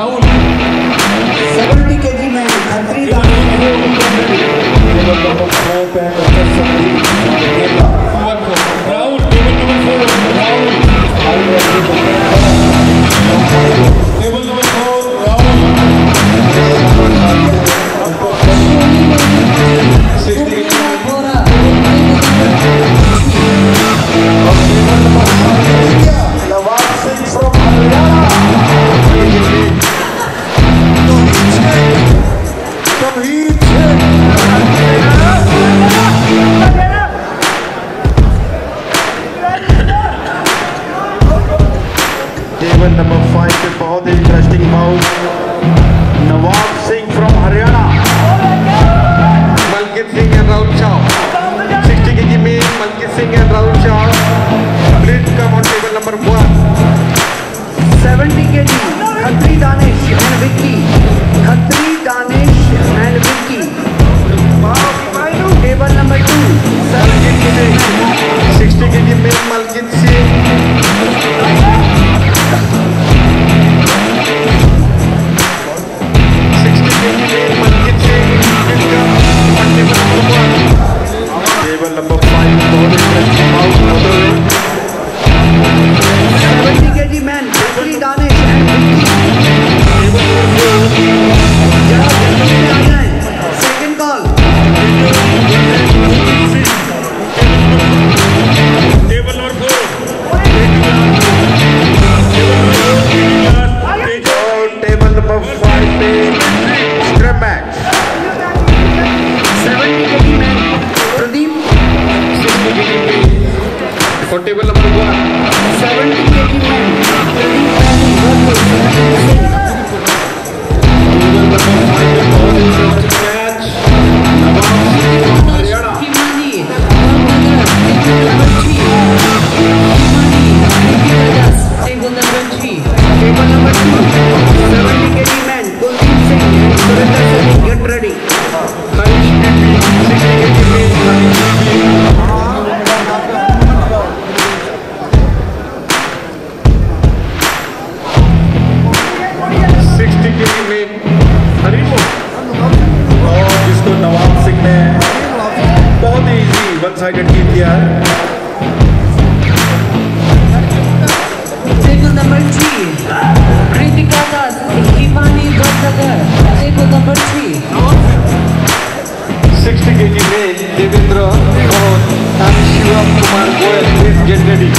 Rahul table number five पे बहुत ही interesting bout Nawab Singh from Haryana Malkit Singh and Rahul Shah. 60 kg male, Malkit Singh and Rahul Shah. Please come on table number one. 70 kg Khatri Danish and Vicky Khatri Danish and Vicky table number two 70 kg 60 kg male, Malkit Singh. Three. Table number two 70 kg one sided जीत दिया है Table number three. Kritika Das, Kimani Gandhagar, table number three. 60 kg male, Devendra Kaur and Shiva Kumar Goyal. Please get ready. 60 kg male.